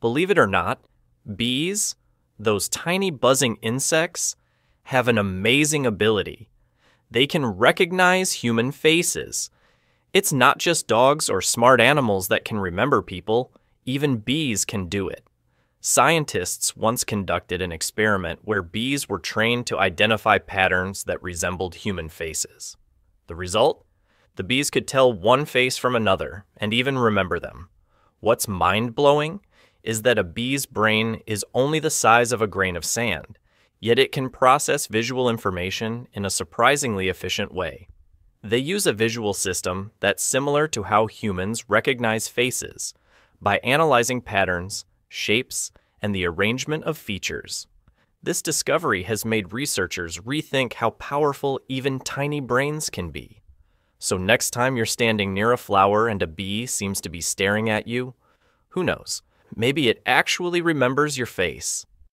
Believe it or not, bees, those tiny buzzing insects, have an amazing ability. They can recognize human faces. It's not just dogs or smart animals that can remember people, even bees can do it. Scientists once conducted an experiment where bees were trained to identify patterns that resembled human faces. The result? The bees could tell one face from another and even remember them. What's mind blowing is that a bee's brain is only the size of a grain of sand, yet it can process visual information in a surprisingly efficient way. They use a visual system that's similar to how humans recognize faces by analyzing patterns, shapes, and the arrangement of features. This discovery has made researchers rethink how powerful even tiny brains can be. So, next time you're standing near a flower and a bee seems to be staring at you, who knows? Maybe it actually remembers your face.